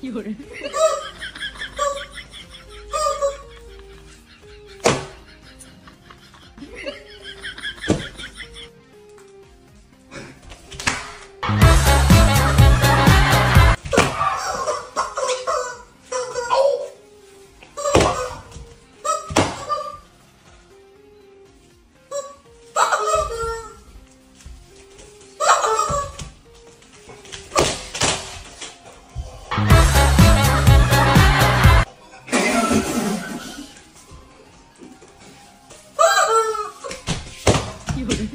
有人。 이거를